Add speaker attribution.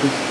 Speaker 1: 소리.